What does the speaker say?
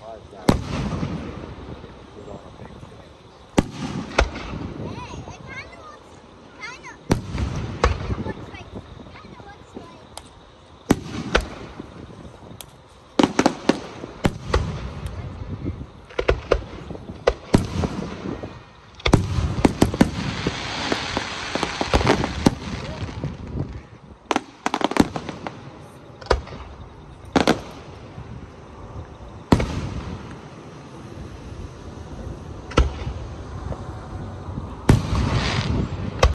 Five thousand.